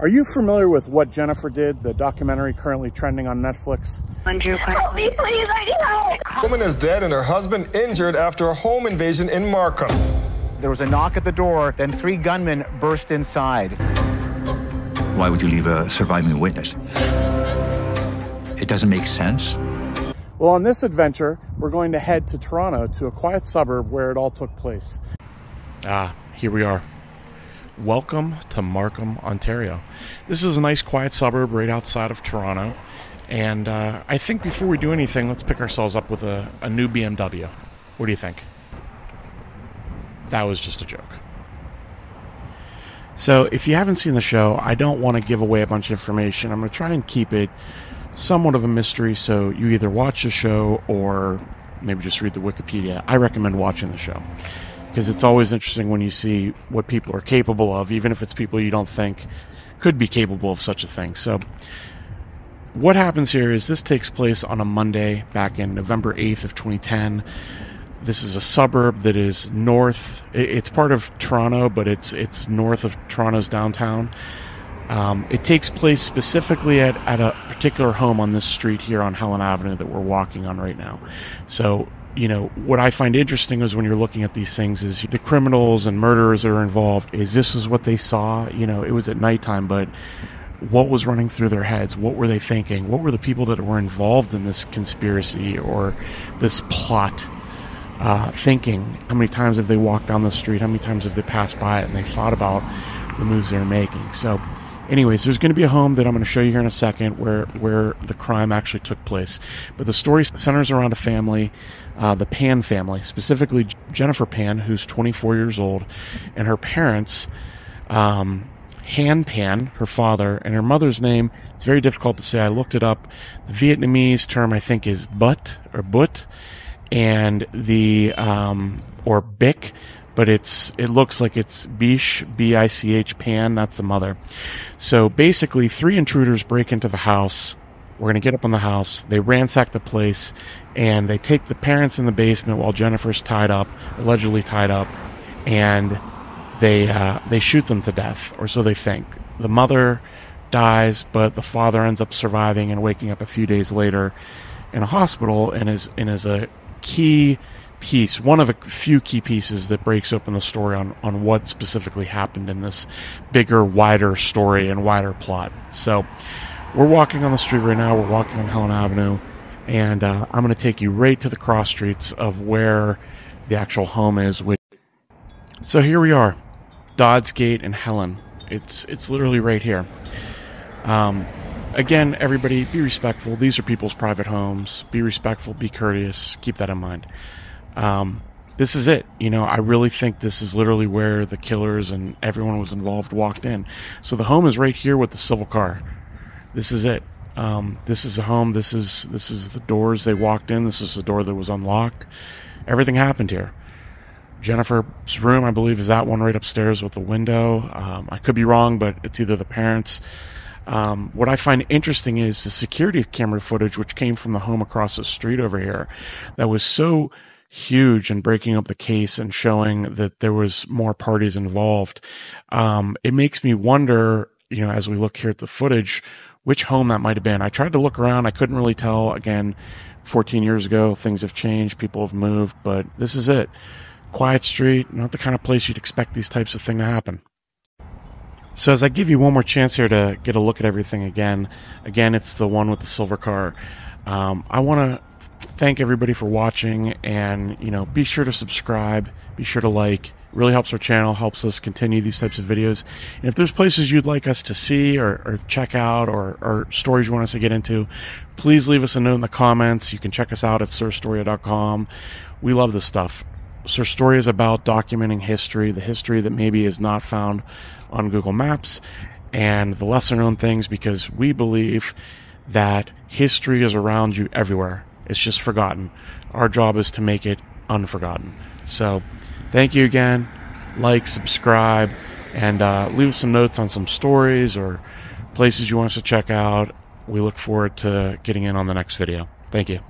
Are you familiar with What Jennifer Did, the documentary currently trending on Netflix? Help me, please, I need help. Woman is dead and her husband injured after a home invasion in Markham. There was a knock at the door, then three gunmen burst inside. Why would you leave a surviving witness? It doesn't make sense. Well, on this adventure, we're going to head to Toronto to a quiet suburb where it all took place. Ah, here we are. Welcome to Markham, Ontario. This is a nice, quiet suburb right outside of Toronto. And uh, I think before we do anything, let's pick ourselves up with a, a new BMW. What do you think? That was just a joke. So, if you haven't seen the show, I don't want to give away a bunch of information. I'm going to try and keep it somewhat of a mystery, so you either watch the show or maybe just read the Wikipedia. I recommend watching the show because it's always interesting when you see what people are capable of, even if it's people you don't think could be capable of such a thing. So, what happens here is this takes place on a Monday back in November 8th of 2010. This is a suburb that is north. It's part of Toronto, but it's it's north of Toronto's downtown. Um, it takes place specifically at, at a particular home on this street here on Helen Avenue that we're walking on right now. So, you know, what I find interesting is when you're looking at these things is the criminals and murderers that are involved. Is this is what they saw? You know, it was at nighttime, but what was running through their heads? What were they thinking? What were the people that were involved in this conspiracy or this plot? uh, thinking. How many times have they walked down the street? How many times have they passed by it and they thought about the moves they were making? So, anyways, there's going to be a home that I'm going to show you here in a second where where the crime actually took place. But the story centers around a family, uh, the Pan family, specifically Jennifer Pan, who's 24 years old, and her parents. Um, Hann Pan, her father, and her mother's name. It's very difficult to say. I looked it up. The Vietnamese term, I think, is but or but and the um, or Bic, but it's it looks like it's Biche B I C H Pan. That's the mother. So basically, three intruders break into the house. We're gonna get up on the house. They ransack the place, and they take the parents in the basement while Jennifer's tied up, allegedly tied up, and they uh, they shoot them to death, or so they think. The mother dies, but the father ends up surviving and waking up a few days later in a hospital and is and is a key piece, one of a few key pieces that breaks open the story on, on what specifically happened in this bigger, wider story and wider plot. So, we're walking on the street right now. We're walking on Helen Avenue, and uh, I'm going to take you right to the cross streets of where the actual home is. Which, so here we are, Dodds Gate and Helen. It's it's literally right here. Um, again, everybody be respectful. These are people's private homes. Be respectful, be courteous. Keep that in mind. Um, this is it. You know, I really think this is literally where the killers and everyone was involved walked in. So the home is right here with the civil car. This is it. Um, this is the home. This is this is the doors they walked in. This is the door that was unlocked. Everything happened here. Jennifer's room, I believe, is that one right upstairs with the window. Um, I could be wrong, but it's either the parents' Um, what I find interesting is the security camera footage, which came from the home across the street over here, that was so huge in breaking up the case and showing that there was more parties involved. Um, it makes me wonder, you know, as we look here at the footage, which home that might have been. I tried to look around. I couldn't really tell. Again, 14 years ago, things have changed. People have moved, but this is it. Quiet street, not the kind of place you'd expect these types of things to happen. So as I give you one more chance here to get a look at everything again, again, it's the one with the silver car. Um, I want to thank everybody for watching and, you know, be sure to subscribe, be sure to like. It really helps our channel, helps us continue these types of videos. And if there's places you'd like us to see or, or check out or, or, stories you want us to get into, please leave us a note in the comments. You can check us out at sirstoria.com. We love this stuff. Sir Storia is about documenting history, the history that maybe is not found on Google Maps, and the lesser known things because we believe that history is around you everywhere. It's just forgotten. Our job is to make it unforgotten. So, thank you again. Like, subscribe, and uh, leave some notes on some stories or places you want us to check out. We look forward to getting in on the next video. Thank you.